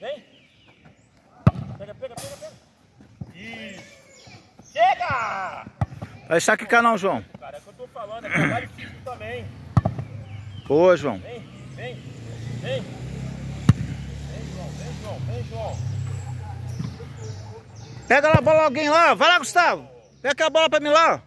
Vem. Pega, pega, pega, pega. Isso. Chega! Tá Vai estar que canal, João? Cara, é o que eu tô falando, é trabalho físico também. Boa, João. Vem, vem, vem. Vem, João, vem, João, vem, João. Pega lá a bola alguém lá. Vai lá, Gustavo. Pega a bola pra mim lá.